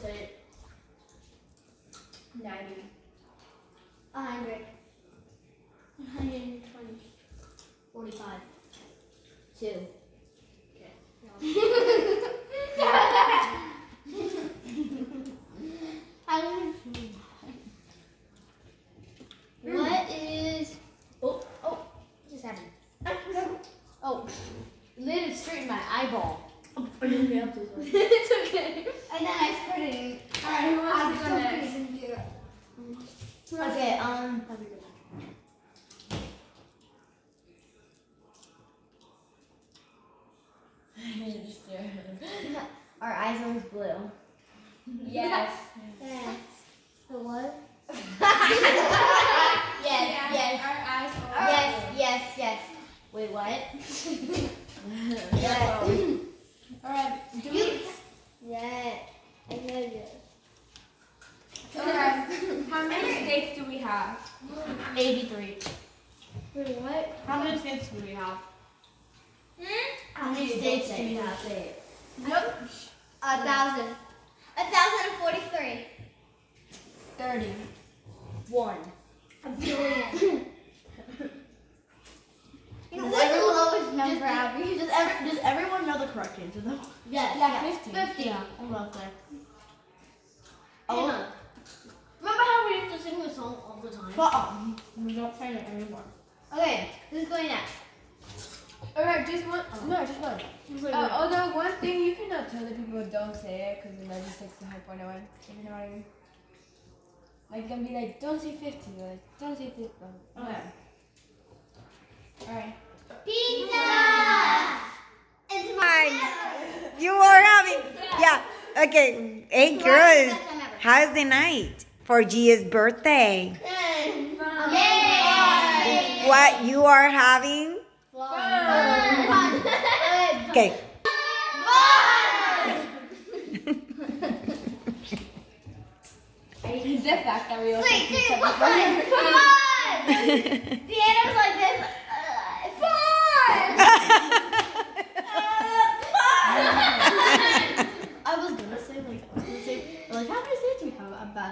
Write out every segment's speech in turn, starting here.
say it. 90. Hundred. 120. 45. Two. what is? Oh, oh, what just happened? Oh, lit it straight in my eyeball. it's okay. And then I spread it. Alright, who wants to go next? in here. Okay, um, our eyes always blue. Yes. Yeah. The what? Yes, Yeah, yes. Our eyes are Yes, yes, yes. Wait, what? Alright, do You- we... Yeah. I know this. Alright, how many states do we have? 83. Wait, what? How many states do we have? Hmm? How many states do you have? Say it. Yep. A thousand. A thousand and forty-three. 30. One. A billion. correct answer though? Yes. Yeah, 50. Fifty. Yeah, I'm about there. Oh, Remember how we used to sing the song all the time? But um, we don't sing it anymore. okay. Who's going next? Alright, just one. No, just one. Uh, although one thing you cannot tell the people don't say it because it that just takes the hype point away. If you know what I mean. Like you're gonna be like, don't say 50, like, don't say 50. Okay. Alright. Pizza. And tomorrow. You are having, yeah. Okay, hey girls, Best time ever. how's the night for Gia's birthday? Yay! What you are having? Fun. Okay. It's the fact that we all Three, say two, pizza one. before. Fun. The animal's like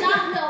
何 の